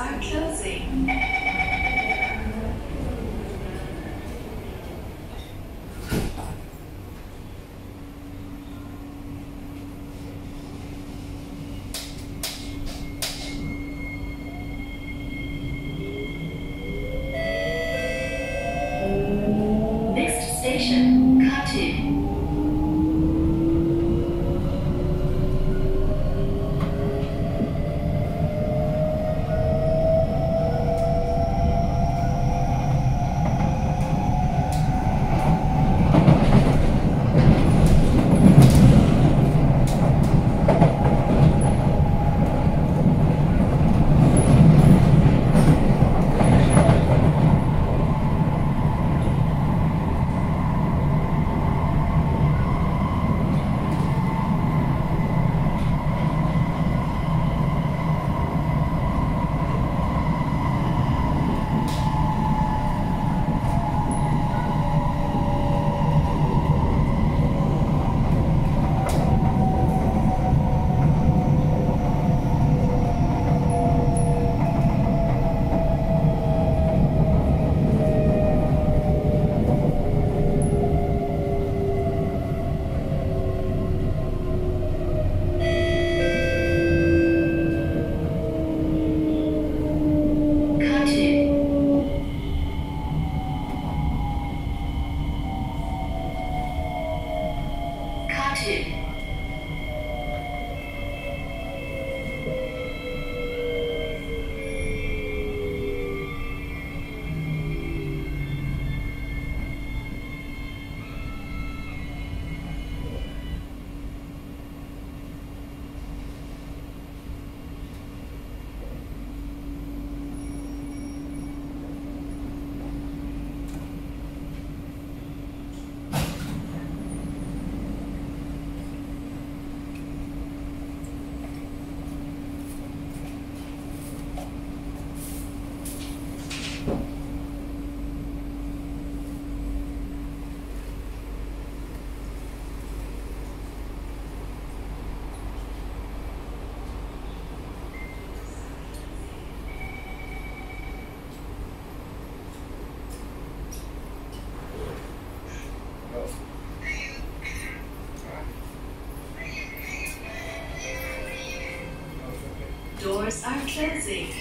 are closing. Next station, Khartoum. Closing.